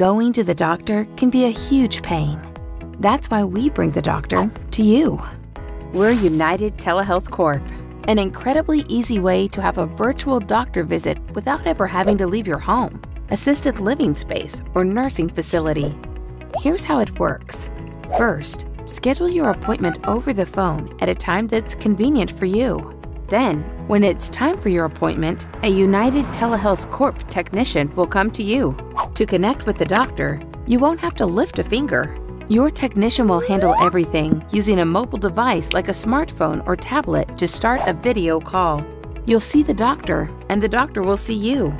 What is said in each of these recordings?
going to the doctor can be a huge pain. That's why we bring the doctor to you. We're United Telehealth Corp, an incredibly easy way to have a virtual doctor visit without ever having to leave your home, assisted living space, or nursing facility. Here's how it works. First, schedule your appointment over the phone at a time that's convenient for you. Then, when it's time for your appointment, a United Telehealth Corp technician will come to you. To connect with the doctor, you won't have to lift a finger. Your technician will handle everything using a mobile device like a smartphone or tablet to start a video call. You'll see the doctor, and the doctor will see you.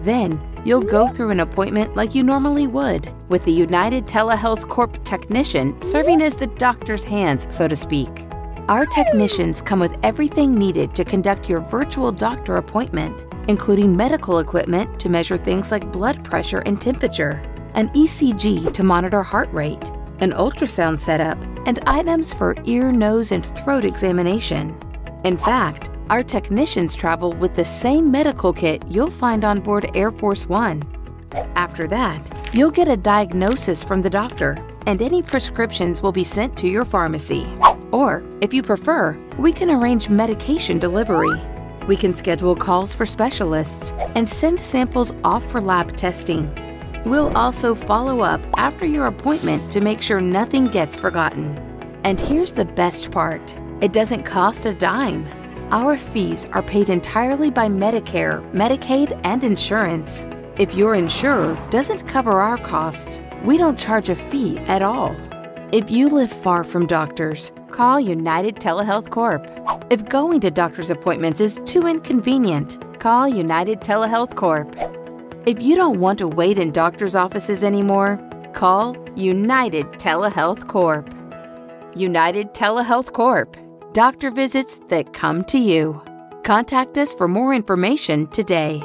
Then, you'll go through an appointment like you normally would, with the United Telehealth Corp technician serving as the doctor's hands, so to speak. Our technicians come with everything needed to conduct your virtual doctor appointment, including medical equipment to measure things like blood pressure and temperature, an ECG to monitor heart rate, an ultrasound setup, and items for ear, nose, and throat examination. In fact, our technicians travel with the same medical kit you'll find on board Air Force One. After that, you'll get a diagnosis from the doctor, and any prescriptions will be sent to your pharmacy. Or, if you prefer, we can arrange medication delivery. We can schedule calls for specialists and send samples off for lab testing. We'll also follow up after your appointment to make sure nothing gets forgotten. And here's the best part it doesn't cost a dime. Our fees are paid entirely by Medicare, Medicaid, and insurance. If your insurer doesn't cover our costs, we don't charge a fee at all. If you live far from doctors, call United Telehealth Corp. If going to doctor's appointments is too inconvenient, call United Telehealth Corp. If you don't want to wait in doctor's offices anymore, call United Telehealth Corp. United Telehealth Corp. Doctor visits that come to you. Contact us for more information today.